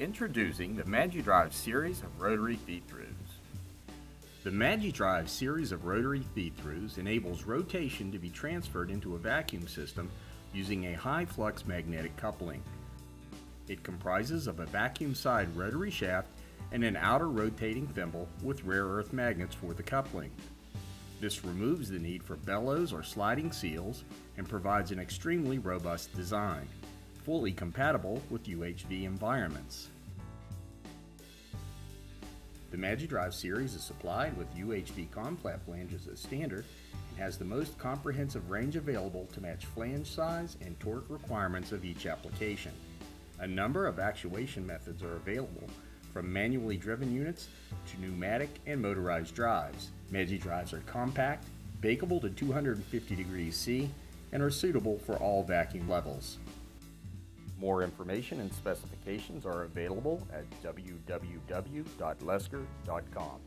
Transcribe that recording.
Introducing the MagiDrive series of rotary feed-throughs. The MagiDrive series of rotary feed-throughs enables rotation to be transferred into a vacuum system using a high flux magnetic coupling. It comprises of a vacuum side rotary shaft and an outer rotating thimble with rare earth magnets for the coupling. This removes the need for bellows or sliding seals and provides an extremely robust design, fully compatible with UHV environments. The MagiDrive series is supplied with UHV conflat flanges as standard and has the most comprehensive range available to match flange size and torque requirements of each application. A number of actuation methods are available from manually driven units to pneumatic and motorized drives. MagiDrives are compact, bakeable to 250 degrees C, and are suitable for all vacuum levels. More information and specifications are available at www.lesker.com.